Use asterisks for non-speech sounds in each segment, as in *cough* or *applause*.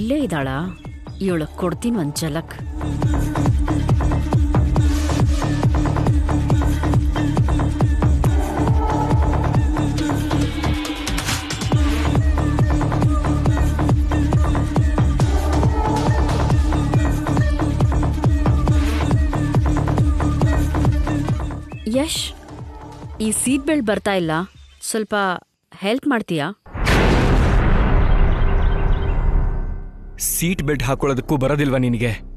ಇಲ್ಲೇ ಇದ್ದಾಳ? ಇವಳು ಕೊಡ್ತೀನಿ ಒಂದ್ ಝಲಕ್. ಯಶ್, ಈ ಸೀಟ್ ಬೆಲ್ಟ್ ಬರ್ತಾ ಇಲ್ಲ. ಸ್ವಲ್ಪ ಹೆಲ್ಪ್ ಮಾಡ್ತೀಯಾ? ಸೀಟ್ ಬೆಲ್ಟ್ ಹಾಕೊಳ್ಳೋದಕ್ಕೂ ಬರೋದಿಲ್ವಾ ನಿನಗೆ?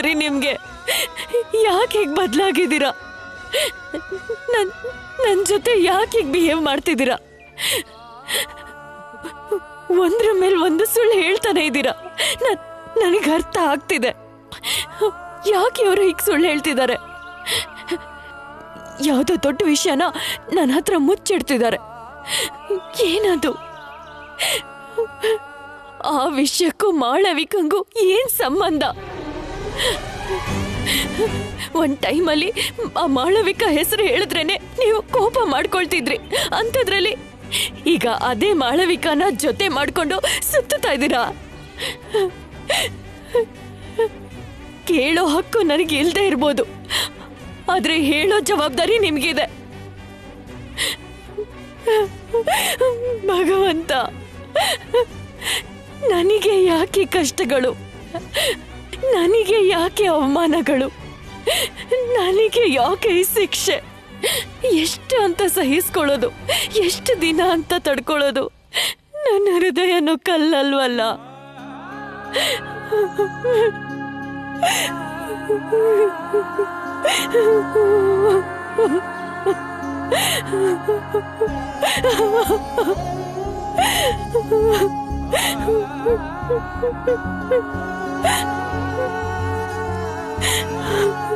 ಏನಾಯ್ತು ರೀ ನಿಮ್ಗೆ. ಯಾಕೆ ಹೀಗೆ ಬದಲಾಗಿದ್ದೀರಾ? ನನ್ ನನ್ನ ಜೊತೆ ಯಾಕೆ ಹೀಗೆ ಬಿಹೇವ್ ಮಾಡ್ತಿದ್ದೀರಾ? ಒಂದ್ರ ಮೇಲೆ ಒಂದು ಸುಳ್ಳು ಹೇಳ್ತಾನೆ ಇದ್ದೀರಾ? ನನ್, ನನಗೆ ಅರ್ಥ ಆಗ್ತಿದೆ. ಯಾಕೆ ಇವರು ಹೀಗೆ ಸುಳ್ಳು ಹೇಳ್ತಿದ್ದಾರೆ? ಯಾವುದೋ ದೊಡ್ಡ ವಿಷಯನ ನನ್ನ ಹತ್ರ ಮುಚ್ಚಿಡ್ತಿದ್ದಾರೆ. ಏನದು? ಆ ವಿಷಯಕ್ಕೂ ಮಾಳವಿಕಂಗೂ ಏನ್ ಸಂಬಂಧ? ಒಂದ್ ಟೈಮಲ್ಲಿ ಆ ಮಾಳವಿಕ ಹೆಸರು ಹೇಳಿದ್ರೇನೆ ನೀವು ಕೋಪ ಮಾಡ್ಕೊಳ್ತಿದ್ರಿ. ಅಂಥದ್ರಲ್ಲಿ ಈಗ ಅದೇ ಮಾಳವಿಕನ ಜೊತೆ ಮಾಡ್ಕೊಂಡು ಸುತ್ತುತ್ತಾ ಇದ್ದೀರಾ? ಕೇಳೋ ಹಕ್ಕು ನನಗೆ ಇಲ್ಲದೆ ಇರ್ಬೋದು. ಆದರೆ ಹೇಳೋ ಜವಾಬ್ದಾರಿ ನಿಮಗಿದೆ. ಭಗವಂತ, ನನಗೆ ಯಾಕೆ ಕಷ್ಟಗಳು? ನನಗೆ ಯಾಕೆ ಅವಮಾನಗಳು? ನನಗೆ ಯಾಕೆ ಶಿಕ್ಷೆ? ಎಷ್ಟು ಅಂತ ಸಹಿಸ್ಕೊಳ್ಳೋದು? ಎಷ್ಟು ದಿನ ಅಂತ ತಡ್ಕೊಳ್ಳೋದು? ನನ್ನ ಹೃದಯನು ಕಲ್ಲಲ್ವಲ್ಲ. *laughs*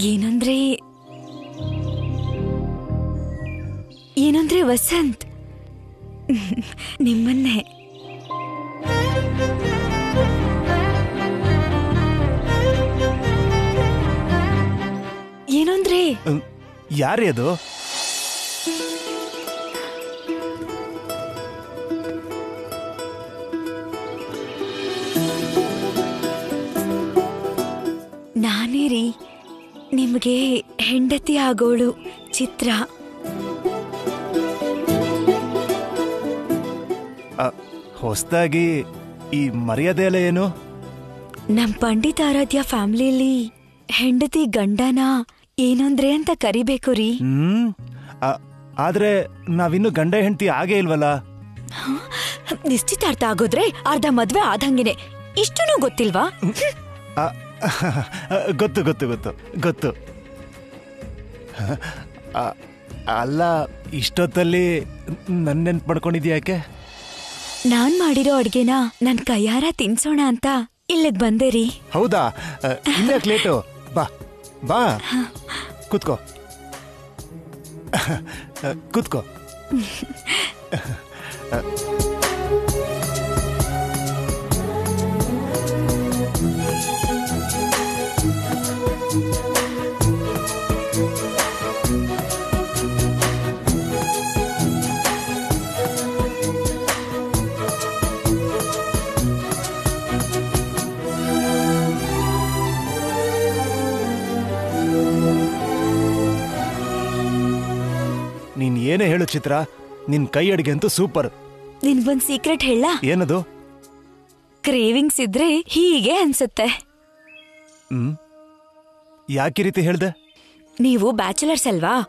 ಏನಂದ್ರೆ ಏನಂದ್ರೆ ವಸಂತ್. ನಿಮ್ಮನ್ನೇ. ಏನಂದ್ರೆ? ಯಾರೇ ಅದು? ನಿಮಗೆ ಹೆಂಡತಿ ಆಗೋಳು ಚಿತ್ರ. ಹೊಸದಾಗಿ ಈ ಮರ್ಯಾದೆ ಅಲ್ಲ ಏನು? ನಮ್ ಪಂಡಿತ್ ಆರಾಧ್ಯ ಫ್ಯಾಮಿಲಿಯಲ್ಲಿ ಹೆಂಡತಿ ಗಂಡನ ಏನಂದ್ರೆ ಅಂತ ಕರಿಬೇಕು ರೀ. ಹ್ಮ್ ಆ, ಆದ್ರೆ ನಾವಿನ್ನು ಗಂಡ ಹೆಂಡತಿ ಆಗೇ ಇಲ್ವಲ್ಲ? ನಿಶ್ಚಿತಾರ್ಥ ಆಗೋದ್ರೆ ಅರ್ಧ ಮದ್ವೆ ಆದಂಗೆನೆ. ಇಷ್ಟೂ ಗೊತ್ತಿಲ್ವಾ? ಆ, *laughs* ಗೊತ್ತು ಗೊತ್ತು ಗೊತ್ತು ಗೊತ್ತು. ಅಲ್ಲ ಇಷ್ಟೊತ್ತಲ್ಲಿ ನನ್ನ ನೆನ್ಪು ಮಾಡ್ಕೊಂಡಿದ್ಯಾ ಯಾಕೆ? ನಾನ್ ಮಾಡಿರೋ ಅಡ್ಗೆನ ನನ್ ಕೈಯಾರ ತಿನ್ಸೋಣ ಅಂತ ಇಲ್ಲಿಗ್ ಬಂದೆ ರೀ. ಹೌದಾ? ಇನ್ಯಾಕ್ ಲೇಟು ಬಾ ಬಾ. ಕೂತ್ಕೋ. ಕುತ್ಕೋ ಕೂತ್ಕೋ. *laughs* ಏನೇ ಹೇಳು ಚಿತ್ರ ನಿನ್ ಕೈ ಅಡಿಗೆ ಅಂತೂ ಸೂಪರ್. ನಿನ್ಗೊಂದ್ ಸೀಕ್ರೆಟ್ ಹೇಳ? ಏನದು? ಕ್ರೇವಿಂಗ್ಸ್ ಇದ್ರೆ ಹೀಗೆ ಅನ್ಸುತ್ತೆ. ಹ್ಮ್. ಯಾಕೆ ರೀತಿ ಹೇಳ್ದೆ? ನೀವು ಬ್ಯಾಚುಲರ್ಸ್ ಅಲ್ವಾ?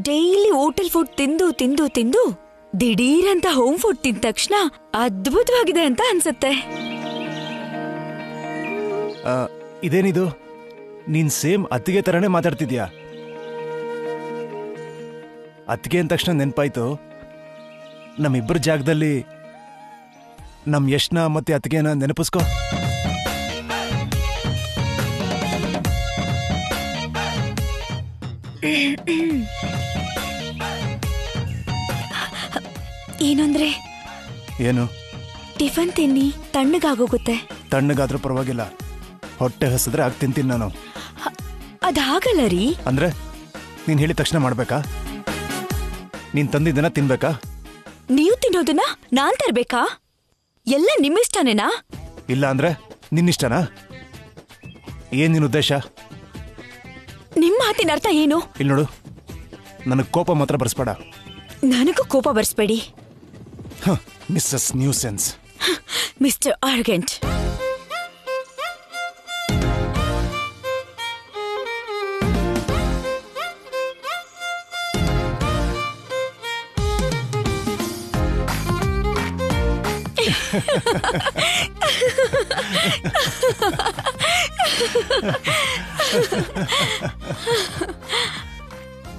ಡೈಲಿ ಹೋಟೆಲ್ ಫುಡ್ ತಿಂದು ತಿಂದು ತಿಂದು ದಿಢೀರಂತ ಹೋಮ್ ಫುಡ್ ತಿಂದ ತಕ್ಷಣ ಅದ್ಭುತವಾಗಿದೆ ಅಂತ ಅನ್ಸುತ್ತೆ. ಆ, ಇದೇನಿದು? ನೀನ್ ಸೇಮ್ ಅತ್ತಿಗೆ ತರನೇ ಮಾತಾಡ್ತಿದ್ಯಾ? ಅತ್ತಿಗೆ ಅಂದ ತಕ್ಷಣ ನೆನಪಾಯ್ತು. ನಮ್ಮಿಬ್ಬರ ಜಾಗದಲ್ಲಿ ನಮ್ಮ ಯಶ್ನ ಮತ್ತೆ ಅತ್ತಿಗೆನ ನೆನಪಿಸ್ಕೋ. ಏನಂದ್ರೆ? ಏನು? ಟಿಫನ್ ತಿನ್ನಿ ತಣ್ಣಗಾಗೋಗುತ್ತೆ. ತಣ್ಣಗಾದ್ರೂ ಪರವಾಗಿಲ್ಲ. ಹೊಟ್ಟೆ ಹಸಿದ್ರೆ ಆಗ ತಿಂತೀನಿ ನಾನು. ಅದಾಗಲ್ಲ ರೀ. ಅಂದ್ರೆ? ನೀನ್ ಹೇಳಿದ ತಕ್ಷಣ ಮಾಡ್ಬೇಕಾ? ನೀನ್ ತಂದಿದ್ದನ್ನ ತಿನ್ಬೇಕಾ? ನೀವು ತಿನ್ನೋದನ್ನ ನಾನ್ ತರ್ಬೇಕಾ? ಎಲ್ಲ ನಿಮ್ಮಿಷ್ಟನೇನಾ ಇಲ್ಲ ಅಂದ್ರೆ ನಿನ್ನಿಷ್ಟನಾ ಏನ್ ನಿನ್ ಉದ್ದೇಶ? ನಿಮ್ಮ ಮಾತಿನ ಅರ್ಥ ಏನು? ಇಲ್ಲಿ ನೋಡು ನನಗೆ ಕೋಪ ಮಾತ್ರ ಬರ್ಸ್ಬೇಡ. ನನಗೂ ಕೋಪ ಬರ್ಸ್ಬೇಡಿ. ಮಿಸ್ಸಸ್ ನ್ಯೂಸೆನ್ಸ್ ಮಿಸ್ಟರ್ ಆರ್ಗೆಂಟ್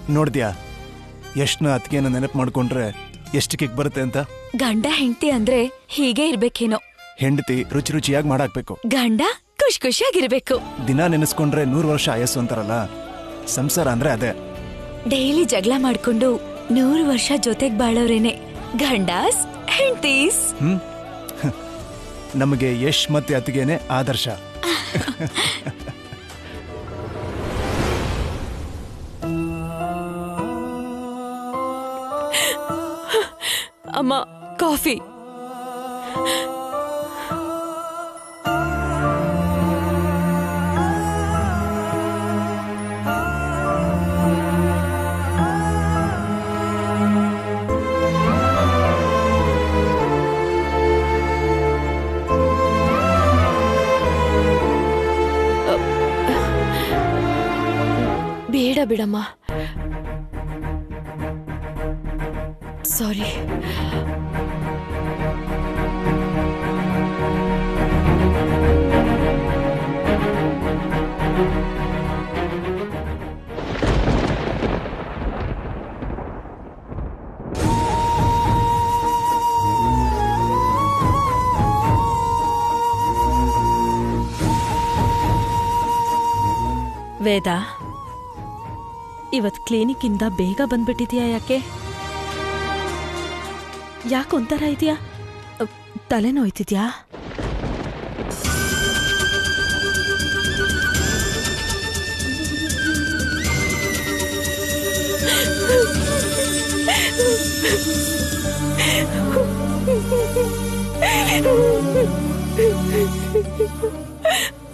ನೋಡ್ದ್ಯಾ ಎಷ್ಟನ ಅತ್ತಿಗೆನ ನೆನಪು ಮಾಡ್ಕೊಂಡ್ರೆ ಎಷ್ಟು ಕಿಕ್ ಬರುತ್ತೆ ಅಂತ? ಗಂಡ ಹೆಂಡತಿ ಅಂದ್ರೆ ಹೀಗೆ ಇರ್ಬೇಕೇನೋ. ಹೆಂಡತಿ ರುಚಿ ರುಚಿಯಾಗಿ ಮಾಡಾಕ್ಬೇಕು. ಗಂಡ ಖುಷಿ ಖುಷಿಯಾಗಿರ್ಬೇಕು. ದಿನ ನೆನೆಸ್ಕೊಂಡ್ರೆ ನೂರು ವರ್ಷ ಆಯಸ್ಸು ಅಂತಾರಲ್ಲ? ಸಂಸಾರ ಅಂದ್ರೆ ಅದೇ. ಡೈಲಿ ಜಗಳ ಮಾಡ್ಕೊಂಡು ನೂರು ವರ್ಷ ಜೊತೆಗೆ ಬಾಳೋರೇನೆ. ಗಂಡಾಸ್ ಹೆಂಡತೀಸ್. ಹ್ಮ್? ನಮಗೆ ಯಶ್ ಮತ್ತೆ ಅತಿಗೆನೆ ಆದರ್ಶ. ಅಮ್ಮ ಕಾಫಿ. ಬೇಡ ಬಿಡಮ್ಮ. ಸಾರಿ ವೇದ इवत् क्लिनिक बेग बंदिया याके याकिया तले नोय्तिया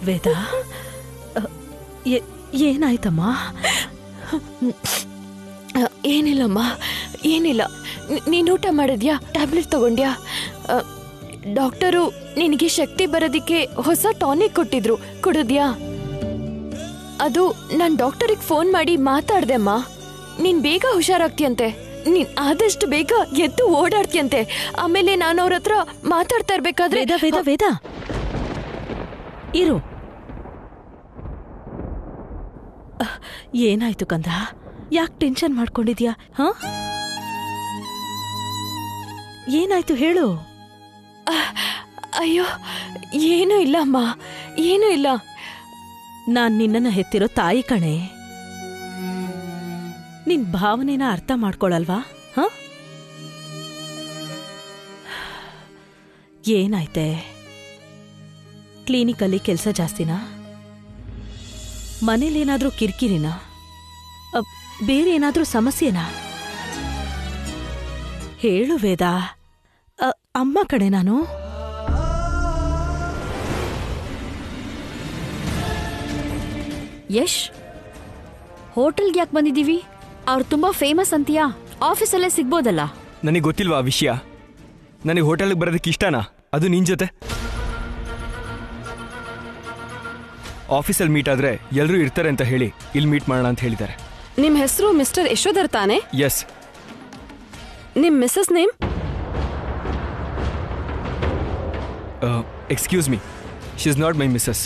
वेदा ये ये ना इतना माँ ಏನಿಲ್ಲಮ್ಮ ಏನಿಲ್ಲ. ನೀನು ಊಟ ಮಾಡಿದ್ಯಾ? ಟ್ಯಾಬ್ಲೆಟ್ ತಗೊಂಡ್ಯಾ? ಡಾಕ್ಟರು ನಿನಗೆ ಶಕ್ತಿ ಬರೋದಿಕ್ಕೆ ಹೊಸ ಟಾನಿಕ್ ಕೊಟ್ಟಿದ್ರು. ಕುಡಿದ್ಯಾ? ಅದು ನಾನು ಡಾಕ್ಟರಿಗೆ ಫೋನ್ ಮಾಡಿ ಮಾತಾಡ್ದೆ ಅಮ್ಮ ನೀನ್ ಬೇಗ ಹುಷಾರಾಗ್ತಿಯಂತೆ. ನೀನ್ ಆದಷ್ಟು ಬೇಗ ಎದ್ದು ಓಡಾಡ್ತಿಯಂತೆ. ಆಮೇಲೆ ನಾನು ಅವ್ರ ಹತ್ರ ಮಾತಾಡ್ತಾ ಇರ್ಬೇಕಾದ್ರೆ ವೇದ ವೇದ ವೇದ. ಇರು. ಏನಾಯ್ತು ಕಂದ? ಯಾಕೆ ಟೆನ್ಷನ್ ಮಾಡ್ಕೊಂಡಿದ್ಯಾ ಹ? ಏನಾಯ್ತು ಹೇಳು. ಅಯ್ಯೋ ಏನೂ ಇಲ್ಲ ಅಮ್ಮ ಏನೂ ಇಲ್ಲ. ನಾನ್ ನಿನ್ನನ್ನ ಹೆತ್ತಿರೋ ತಾಯಿ ಕಣೆ. ನಿನ್ ಭಾವನೆನ ಅರ್ಥ ಮಾಡ್ಕೊಳಲ್ವಾ ಹ? ಏನಾಯ್ತೆ? ಕ್ಲಿನಿಕಲ್ಲಿ ಕೆಲಸ ಜಾಸ್ತಿನಾ? ಮನೇಲೇನಾದ್ರೂ ಕಿರಿಕಿರಿನಾ? ಬೇರೆ ಏನಾದ್ರೂ ಸಮಸ್ಯೆನಾ? ಹೇಳು ವೇದ. ಅಮ್ಮ ಕಡೆ ನಾನು. ಯಶ್ ಹೋಟೆಲ್ಗೆ ಯಾಕೆ ಬಂದಿದ್ದೀವಿ? ಅವ್ರು ತುಂಬಾ ಫೇಮಸ್ ಅಂತೀಯಾ? ಆಫೀಸಲ್ಲೇ ಸಿಗ್ಬೋದಲ್ಲ? ನನಗೆ ಗೊತ್ತಿಲ್ವಾ ಆ ವಿಷಯ? ನನಗೆ ಹೋಟೆಲ್ಗೆ ಬರೋದಕ್ಕೆ ಇಷ್ಟನಾ? ಅದು ನಿನ್ ಜೊತೆ? ಆಫೀಸಲ್ಲಿ ಮೀಟ್ ಆದ್ರೆ ಎಲ್ಲರೂ ಇರ್ತಾರೆ ಅಂತ ಹೇಳಿ ಇಲ್ಲಿ ಮೀಟ್ ಮಾಡೋಣ ಅಂತ ಹೇಳಿದ್ದಾರೆ. ನಿಮ್ಮ ಹೆಸರು ಮಿಸ್ಟರ್ ಯಶೋಧರ್ ತಾನೆ? ಎಸ್ ನಿಮ್ಮ missus name? Excuse me she is not my missus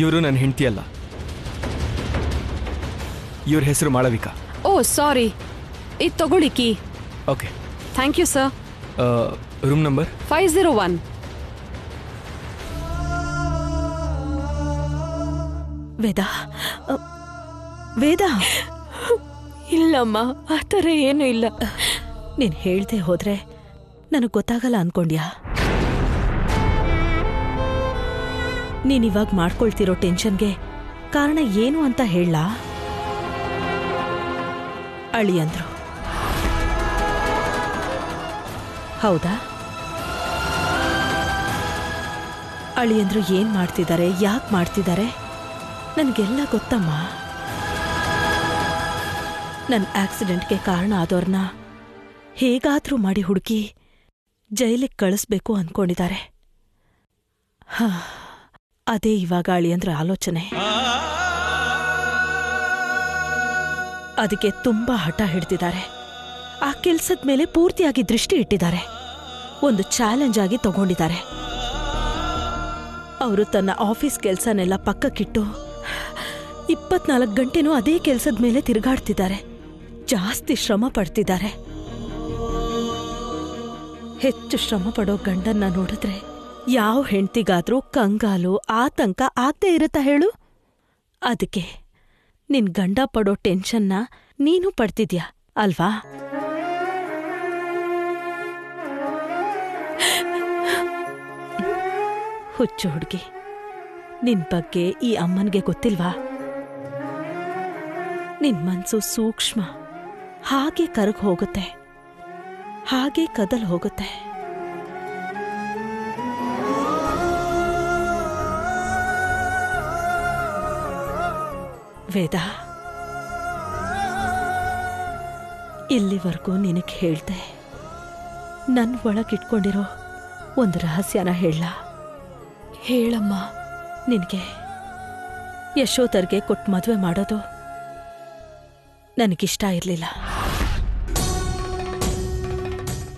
ಇವರು ನನ್ನ ಹೆಂಡತಿ ಅಲ್ಲ. ಇವ್ರ ಹೆಸರು ಮಾಳವಿಕಾ. ಓ ಸಾರಿ ಇದು ತಗೊಳ್ಳಿ key. Okay thank you sir room number five zero one Veda Veda. ಇಲ್ಲಮ್ಮ ಆ ಥರ ಏನೂ ಇಲ್ಲ. ನೀನು ಹೇಳ್ದೆ ಹೋದ್ರೆ ನನಗೆ ಗೊತ್ತಾಗಲ್ಲ ಅಂದ್ಕೊಂಡ್ಯಾ ನೀನಿವಾಗ ಇವಾಗ ಮಾಡ್ಕೊಳ್ತಿರೋ ಟೆನ್ಷನ್ಗೆ ಕಾರಣ ಏನು ಅಂತ ಹೇಳಲಾ? ಅಳಿ ಅಂದ್ರು. ಹೌದಾ? ಅಳಿಯಂದ್ರು ಏನ್ ಮಾಡ್ತಿದ್ದಾರೆ ಯಾಕೆ ಮಾಡ್ತಿದ್ದಾರೆ ನನಗೆಲ್ಲ ಗೊತ್ತಮ್ಮ. ನನ್ನ ಆಕ್ಸಿಡೆಂಟ್ಗೆ ಕಾರಣ ಆದೋರ್ನ ಹೇಗಾದ್ರೂ ಮಾಡಿ ಹುಡುಕಿ ಜೈಲಿಗೆ ಕಳಿಸ್ಬೇಕು ಅನ್ಕೊಂಡಿದ್ದಾರೆ. ಹಾ, ಅದೇ ಇವಾಗ ಅಳಿಯಂದ್ರ ಆಲೋಚನೆ. ಅದಕ್ಕೆ ತುಂಬಾ ಹಠ ಹಿಡ್ದಿದ್ದಾರೆ. ಆ ಕೆಲ್ಸದ ಮೇಲೆ ಪೂರ್ತಿಯಾಗಿ ದೃಷ್ಟಿ ಇಟ್ಟಿದ್ದಾರೆ. ಒಂದು ಚಾಲೆಂಜ್ ಆಗಿ ತಗೊಂಡಿದ್ದಾರೆ. ಅವರು ತನ್ನ ಆಫೀಸ್ ಕೆಲ್ಸನೆಲ್ಲ ಪಕ್ಕಕ್ಕಿಟ್ಟು ಇಪ್ಪತ್ನಾಲ್ಕು ಗಂಟೆನೂ ಅದೇ ಕೆಲಸದ ಮೇಲೆ ತಿರುಗಾಡ್ತಿದ್ದಾರೆ. ಜಾಸ್ತಿ ಶ್ರಮ ಪಡ್ತಿದ್ದಾರೆ. ಹೆಚ್ಚು ಶ್ರಮ ಪಡೋ ಗಂಡನ್ನ ನೋಡಿದ್ರೆ ಯಾವ ಹೆಂಡ್ತಿಗಾದ್ರೂ ಕಂಗಾಲು, ಆತಂಕ ಆಗ್ದೇ ಇರುತ್ತಾ ಹೇಳು? ಅದಕ್ಕೆ ನಿನ್ ಗಂಡ ಪಡೋ ಟೆನ್ಷನ್ನ ನೀನು ಪಡ್ತಿದ್ಯಾ, ಅಲ್ವಾ? ಹುಚ್ಚು ಹುಡುಗಿ, ನಿನ್ ಬಗ್ಗೆ ಈ ಅಮ್ಮನ್ಗೆ ಗೊತ್ತಿಲ್ವಾ? ನಿನ್ ಮನ್ಸು ಸೂಕ್ಷ್ಮ. ಹಾಗೆ ಕರಗ್ ಹೋಗುತ್ತೆ. ಹಾಗೆ ಕದಲ್ ಹೋಗುತ್ತೆ. ವೇದ, ಇಲ್ಲಿವರೆಗೂ ನಿನಗೆ ಹೇಳ್ದೆ. ನನ್ ಒಳಗಿಟ್ಕೊಂಡಿರೋ ಒಂದು ರಹಸ್ಯನ ಹೇಳ. ಹೇಳಮ್ಮ, ನಿನಗೆ ಯಶೋಧರ್ಗೆ ಕೊಟ್ಟು ಮದುವೆ ಮಾಡೋದು ನನಗಿಷ್ಟ ಇರಲಿಲ್ಲ.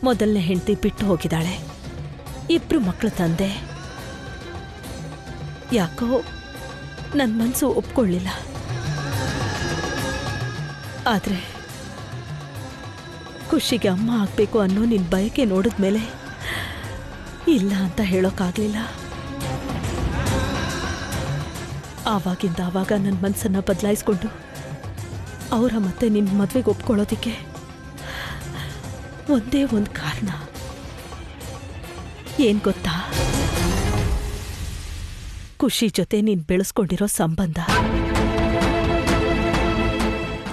ಮೊದಲನೇ ಹೆಂಡತಿ ಬಿಟ್ಟು ಹೋಗಿದ್ದಾಳೆ. ಇಬ್ರು ಮಕ್ಕಳು ತಂದೆ. ಯಾಕೋ ನನ್ನ ಮನಸ್ಸು ಒಪ್ಕೊಳ್ಳಿಲ್ಲ. ಆದರೆ ಖುಷಿಗೆ ಅಮ್ಮ ಆಗಬೇಕು ಅನ್ನೋ ನಿನ್ನ ಬಯಕೆ ನೋಡಿದ ಮೇಲೆ ಇಲ್ಲ ಅಂತ ಹೇಳೋಕ್ಕಾಗಲಿಲ್ಲ ಆವಾಗಿಂದ ಆವಾಗ ನನ್ನ ಮನಸ್ಸನ್ನು ಬದಲಾಯಿಸ್ಕೊಂಡು ಅವರ ಮತ್ತೆ ನಿನ್ನ ಮದುವೆಗೆ ಒಪ್ಕೊಳ್ಳೋದಿಕ್ಕೆ ಒಂದೇ ಒಂದು ಕಾರಣ. ಏನ್ ಗೊತ್ತಾ? ಖುಷಿ ಜೊತೆ ನೀನ್ ಬೆಳೆಸ್ಕೊಂಡಿರೋ ಸಂಬಂಧ.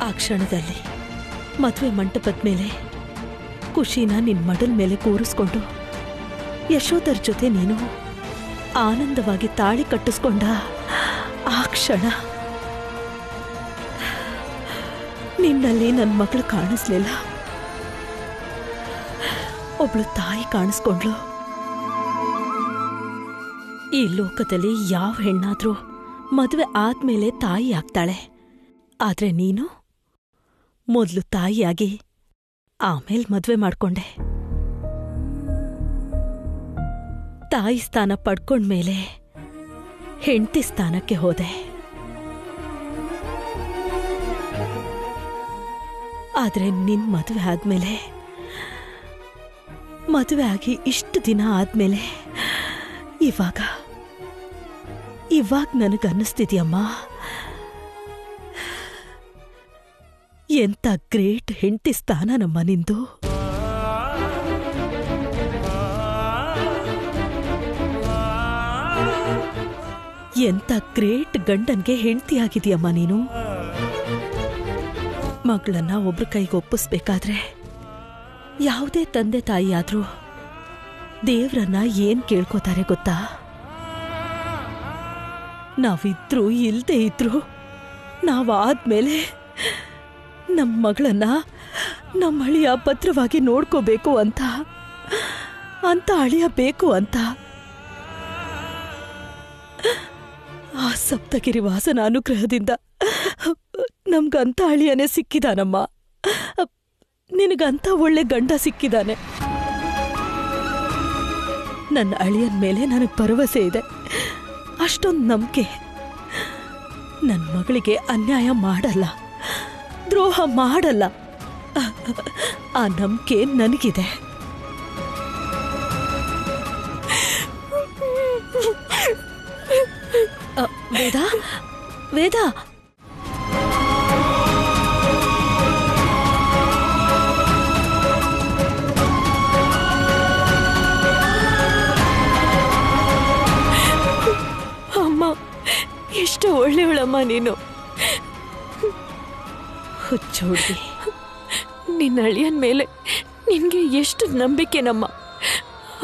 ಆ ಕ್ಷಣದಲ್ಲಿ ಮದುವೆ ಮಂಟಪದ ಮೇಲೆ ಖುಷಿನ ನಿನ್ ಮಡಲ್ ಮೇಲೆ ಕೂರಿಸ್ಕೊಂಡು ಯಶೋಧರ್ ಜೊತೆ ನೀನು ಆನಂದವಾಗಿ ತಾಳಿ ಕಟ್ಟಿಸ್ಕೊಂಡ ಆ ಕ್ಷಣ. ನಿನ್ನಲ್ಲಿ ನನ್ನ ಮಗಳು ಕಾಣಿಸ್ಲಿಲ್ಲ. ಒಬ್ಳು ತಾಯಿ ಕಾಣಿಸ್ಕೊಂಡ್ಳು. ಈ ಲೋಕದಲ್ಲಿ ಯಾವ ಹೆಣ್ಣಾದ್ರೂ ಮದುವೆ ಆದ್ಮೇಲೆ ತಾಯಿ ಆಗ್ತಾಳೆ. ಆದ್ರೆ ನೀನು? ಮೊದಲು ತಾಯಿಯಾಗಿ ಆಮೇಲೆ ಮದ್ವೆ ಮಾಡ್ಕೊಂಡೆ. ತಾಯಿ ಸ್ಥಾನ ಪಡ್ಕೊಂಡ್ಮೇಲೆ ಹೆಂಡತಿ ಸ್ಥಾನಕ್ಕೆ ಹೋದೆ. ಆದ್ರೆ ನಿನ್ನ ಮದುವೆ ಆದಮೇಲೆ, ಮದುವೆ ಆಗಿ ಇಷ್ಟು ದಿನ ಆದಮೇಲೆ, ಇವಾಗ ಇವಾಗ ನನಗನ್ನಿಸ್ತಿದೆಯಮ್ಮ? ಎಂಥ ಗ್ರೇಟ್ ಹೆಂಡತಿ ಸ್ಥಾನ ನಮ್ಮ ನಿಂದು? ಎಂಥ ಗ್ರೇಟ್ ಗಂಡನ್ಗೆ ಹೆಂಡತಿಯಾಗಿದೆಯಮ್ಮ ನೀನು? ಮಗಳನ್ನ ಒಬ್ರ ಕೈಗೆ ಒಪ್ಪಿಸ್ಬೇಕಾದ್ರೆ ಯಾವುದೇ ತಂದೆ ತಾಯಿ ಆದ್ರೂ ದೇವ್ರನ್ನ ಏನ್ ಕೇಳ್ಕೋತಾರೆ ಗೊತ್ತಾ? ನಾವಿದ್ರು ಇಲ್ಲದೆ ಇದ್ರು ನಾವಾದ್ಮೇಲೆ ನಮ್ಮ ಮಗಳನ್ನ ನಮ್ಮ ಅಳಿಯ ಭದ್ರವಾಗಿ ನೋಡ್ಕೋಬೇಕು ಅಂತ ಅಂತ ಅಳಿಯ ಬೇಕು ಅಂತ ಆ ಸಪ್ತಗಿರಿ ವಾಸನ ಅನುಗ್ರಹದಿಂದ ನಮ್ಗಂತ ಅಳಿಯನೇ ಸಿಕ್ಕಿದಾನಮ್ಮ. ನಿನಗಂತ ಒಳ್ಳೆ ಗಂಡ ಸಿಕ್ಕಿದಾನೆ. ನನ್ನ ಅಳಿಯನ್ ಮೇಲೆ ನನಗೆ ಭರವಸೆ ಇದೆ. ಅಷ್ಟೊಂದು ನಂಬಿಕೆ. ನನ್ನ ಮಗಳಿಗೆ ಅನ್ಯಾಯ ಮಾಡಲ್ಲ. ದ್ರೋಹ ಮಾಡಲ್ಲ. ಆ ನಂಬಿಕೆ ನನಗಿದೆ. ವೇದ ವೇದ. ಒಳ್ಳೆಯವಳಮ್ಮ ನೀನು. ಹುಚ್ಚೋಡಿ ನಿನ್ನ ಅಳಿಯನ್ ಮೇಲೆ ನಿನ್ಗೆ ಎಷ್ಟು ನಂಬಿಕೆನಮ್ಮ?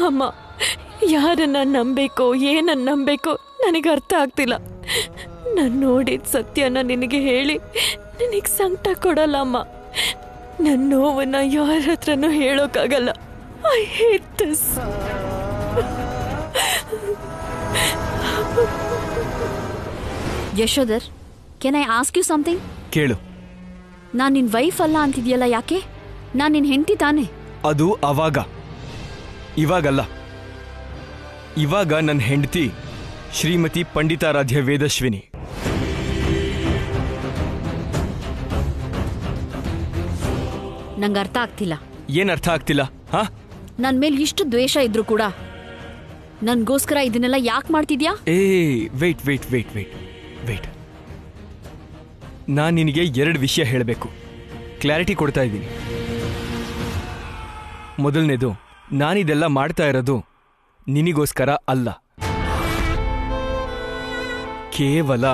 ಅಮ್ಮ, ಯಾರನ್ನ ನಂಬೇಕೋ, ಏನನ್ನ ನಂಬೇಕೋ ನನಗೆ ಅರ್ಥ ಆಗ್ತಿಲ್ಲ. ನಾನು ನೋಡಿದ ಸತ್ಯನ ನಿನಗೆ ಹೇಳಿ ನಿನಗೆ ಸಂಕಟ ಕೊಡಲ್ಲ ಅಮ್ಮ. ನನ್ನ ನೋವನ್ನು ಯಾರ ಹತ್ರನೂ ಹೇಳೋಕ್ಕಾಗಲ್ಲ I hate this Yashodhar can I ask you something ಕೇಳು. ನಾನು ನಿನ್ನ ವೈಫ್ ಅಲ್ಲ ಅಂತಿದ್ಯಲ್ಲ ಯಾಕೆ? ನಾನು ನಿನ್ನ ಹೆಂಡತಿ ತಾನೆ. ಅದು ಅವಾಗ. ಇವಾಗಲ್ಲ. ಇವಾಗ ನನ್ನ ಹೆಂಡತಿ ಶ್ರೀಮತಿ ಪಂಡಿತಾರಾಧ್ಯ ವೇದಶ್ವಿನಿ. ನಂಗೆ ಅರ್ಥ ಆಗ್ತಿಲ್ಲ. ಏನ್ ಅರ್ಥ ಆಗ್ತಿಲ್ಲ? ಹಾ? ನನ್ ಮೇಲೆ ಇಷ್ಟು ದ್ವೇಷ ಇದ್ರು ಕೂಡ ನನ್ಗೋಸ್ಕರ ಇದನ್ನೆಲ್ಲ ಯಾಕೆ ಮಾಡ್ತಿದ್ಯಾ? ಏ wait wait wait wait wait ನಾನು ನಿನಗೆ ಎರಡು ವಿಷಯ ಹೇಳಬೇಕು. ಕ್ಲಾರಿಟಿ ಕೊಡ್ತಾ ಇದ್ದೀನಿ. ಮೊದಲನೇದು ನಾನಿದೆಲ್ಲ ಮಾಡ್ತಾ ಇರೋದು ನಿನಗೋಸ್ಕರ ಅಲ್ಲ. ಕೇವಲ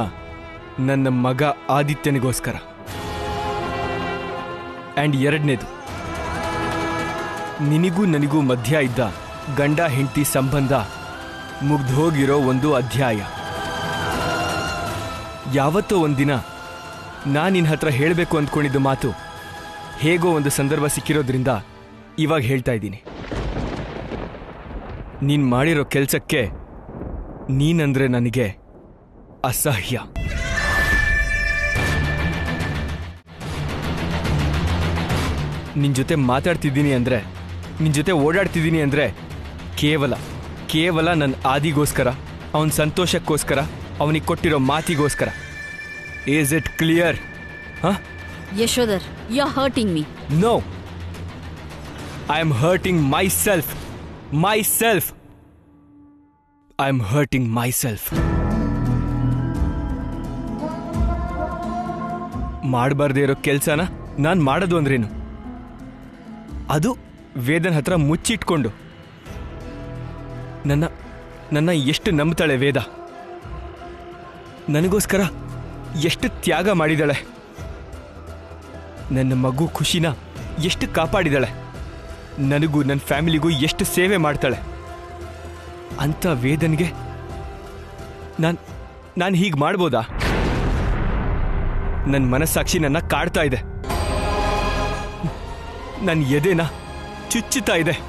ನನ್ನ ಮಗ ಆದಿತ್ಯನಿಗೋಸ್ಕರ. ಆ್ಯಂಡ್ ಎರಡನೇದು, ನಿನಗೂ ನನಗೂ ಮಧ್ಯ ಇದ್ದ ಗಂಡ ಹೆಂಡತಿ ಸಂಬಂಧ ಮುಗ್ದೋಗಿರೋ ಒಂದು ಅಧ್ಯಾಯ. ಯಾವತ್ತೋ ಒಂದಿನ ನಾನು ನಿನ್ನ ಹತ್ರ ಹೇಳಬೇಕು ಅಂದ್ಕೊಂಡಿದ್ದ ಮಾತು ಹೇಗೋ ಒಂದು ಸಂದರ್ಭ ಸಿಕ್ಕಿರೋದ್ರಿಂದ ಇವಾಗ ಹೇಳ್ತಾ ಇದ್ದೀನಿ. ನೀನು ಮಾಡಿರೋ ಕೆಲಸಕ್ಕೆ ನೀನಂದ್ರೆ ನನಗೆ ಅಸಹ್ಯ. ನಿನ್ನ ಜೊತೆ ಮಾತಾಡ್ತಿದ್ದೀನಿ ಅಂದರೆ ನಿನ್ನ ಜೊತೆ ಓಡಾಡ್ತಿದ್ದೀನಿ ಅಂದರೆ ಕೇವಲ ಕೇವಲ ನನ್ನ ಆದಿಗೋಸ್ಕರ, ಅವನ ಸಂತೋಷಕ್ಕೋಸ್ಕರ ಅವನಿಗೆ ಕೊಟ್ಟಿರೋ ಮಾತಿಗೋಸ್ಕರ. Is it clear Yashodhar you are hurting me no I am hurting myself myself I am hurting myself ಮಾಡಬಾರ್ದೇ ಇರೋ ಕೆಲಸನ ನಾನು ಮಾಡೋದು ಅಂದ್ರೇನು? ಅದು ವೇದನ್ ಹತ್ರ ಮುಚ್ಚಿಟ್ಕೊಂಡು. ನನ್ನ ನನ್ನ ಎಷ್ಟು ನಂಬ್ತಾಳೆ ವೇದ? ನನಗೋಸ್ಕರ ಎಷ್ಟು ತ್ಯಾಗ ಮಾಡಿದಾಳೆ. ನನ್ನ ಮಗು ಖುಷಿನ ಎಷ್ಟು ಕಾಪಾಡಿದಾಳೆ. ನನಗೂ ನನ್ನ ಫ್ಯಾಮಿಲಿಗೂ ಎಷ್ಟು ಸೇವೆ ಮಾಡ್ತಾಳೆ. ಅಂತ ವೇದನ್ಗೆ ನಾನು ನಾನು ಹೀಗೆ ಮಾಡ್ಬೋದಾ? ನನ್ನ ಮನಸ್ಸಾಕ್ಷಿ ನನ್ನ ಕಾಡ್ತಾ ಇದೆ. ನನ್ನ ಎದೆನ ಚುಚ್ಚುತ್ತಾ ಇದೆ.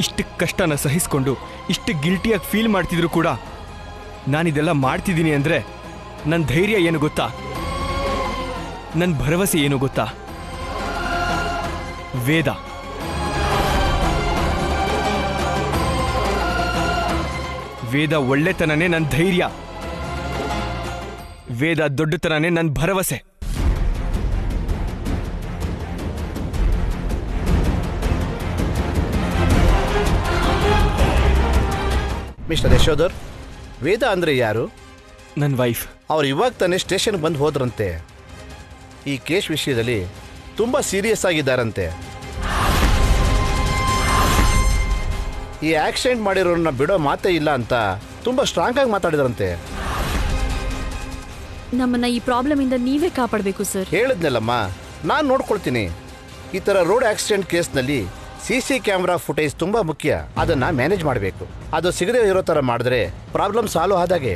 ಇಷ್ಟು ಕಷ್ಟನ ಸಹಿಸ್ಕೊಂಡು, ಇಷ್ಟು ಗಿಲ್ಟಿಯಾಗಿ ಫೀಲ್ ಮಾಡ್ತಿದ್ರು ಕೂಡ ನಾನಿದೆಲ್ಲ ಮಾಡ್ತಿದ್ದೀನಿ ಅಂದರೆ ನನ್ನ ಧೈರ್ಯ ಏನು ಗೊತ್ತಾ? ನನ್ನ ಭರವಸೆ ಏನು ಗೊತ್ತಾ? ವೇದ. ವೇದ ಒಳ್ಳೆತನನೇ ನನ್ನ ಧೈರ್ಯ. ವೇದ ದೊಡ್ಡತನನೇ ನನ್ನ ಭರವಸೆ. ಮಿಸ್ಟರ್ ಯಶೋಧರ್ ವೇದ ಅಂದರೆ ಯಾರು? ನನ್ನ ವೈಫ್. ಅವ್ರು ಇವಾಗ ತಾನೇ ಸ್ಟೇಷನ್ಗೆ ಬಂದು ಹೋದ್ರಂತೆ. ಈ ಕೇಸ್ ವಿಷಯದಲ್ಲಿ ತುಂಬ ಸೀರಿಯಸ್ ಆಗಿದ್ದಾರಂತೆ. ಈ ಆಕ್ಸಿಡೆಂಟ್ ಮಾಡಿರೋನ್ನ ಬಿಡೋ ಮಾತೇ ಇಲ್ಲ ಅಂತ ತುಂಬ ಸ್ಟ್ರಾಂಗ್ ಆಗಿ ಮಾತಾಡಿದ್ರಂತೆ. ನಮ್ಮನ್ನ ಈ ಪ್ರಾಬ್ಲಮ್ ಇಂದ ನೀವೇ ಕಾಪಾಡಬೇಕು ಸರ್. ಹೇಳಿದ್ನಲ್ಲಮ್ಮ ನಾನು ನೋಡ್ಕೊಳ್ತೀನಿ. ಈ ಥರ ರೋಡ್ ಆಕ್ಸಿಡೆಂಟ್ ಕೇಸ್ನಲ್ಲಿ ಸಿ ಸಿ ಕ್ಯಾಮ್ರಾ ಫುಟೇಜ್ ತುಂಬಾ ಮುಖ್ಯ. ಅದನ್ನ ಮ್ಯಾನೇಜ್ ಮಾಡಬೇಕು. ಅದು ಸಿಗದೆ ಇರೋ ತರ ಮಾಡಿದ್ರೆ ಪ್ರಾಬ್ಲಮ್ ಸಾಲ್ವ್ ಆದಾಗೆ